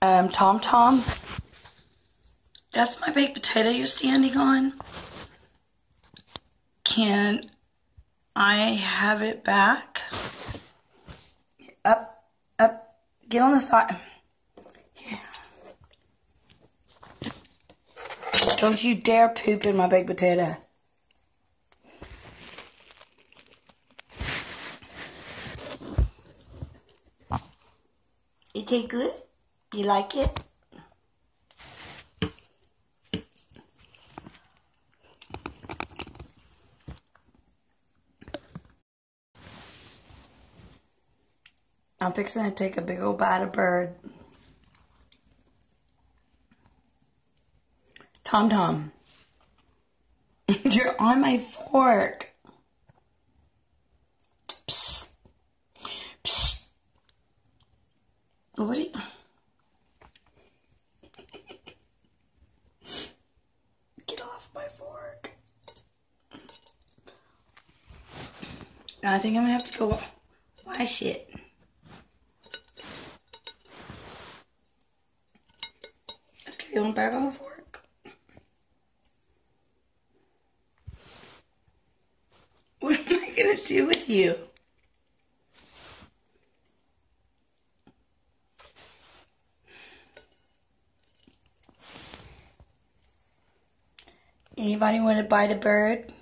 Um, Tom Tom. That's my baked potato you're standing on. Can I have it back? Up, up, get on the side. Don't you dare poop in my baked potato. It take good? You like it? I'm fixing to take a big old bite of bird. Tom Tom. You're on my fork. Psst. Psst. What you... Get off my fork. I think I'm gonna have to go wash it. Okay, want back on the fork? What am I gonna do with you? Anybody want to bite a bird?